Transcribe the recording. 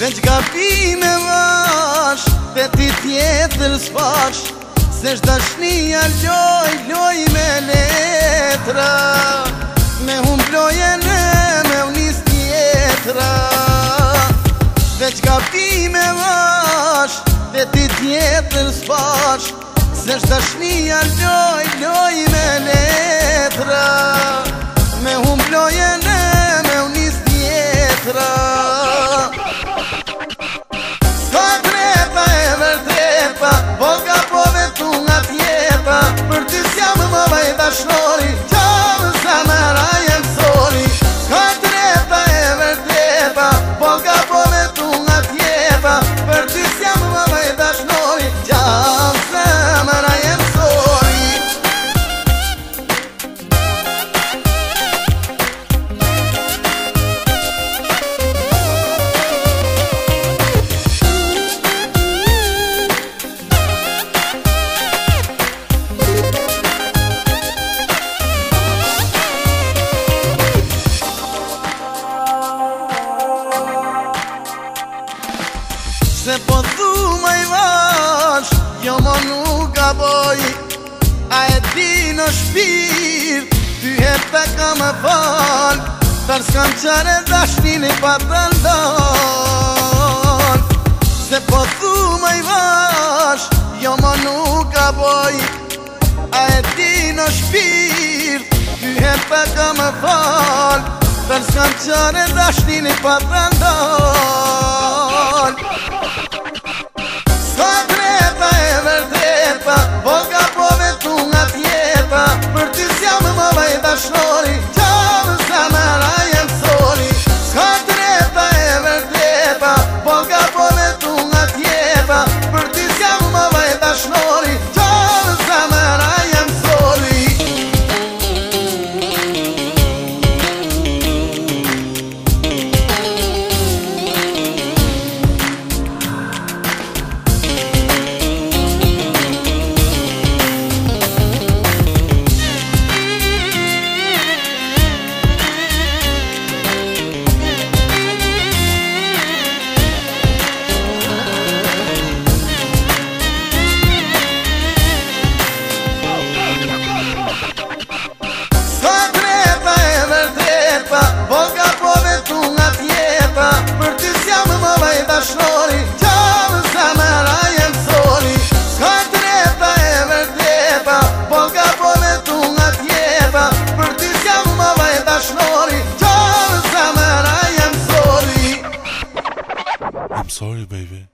Vënd që ka pi me vash, dhe ti tjetër s'fash Se shda shni a loj, loj me letra Me hum ploj me unis tjetra Vënd që ka pi me vash, dhe ti tjetër s'fash Se shda shni a loj, loj me letra Me hum ploj e Se po dhu më i vash, jo më nuk ka boj A e ti në shpir, ty hepe ka më fal Tërës kanë qare dështin e pa të ndon Se po dhu më i vash, jo më nuk ka boj A e ti në shpir, ty hepe ka më fal Tërës kanë qare dështin e pa të ndon I'm sorry, baby.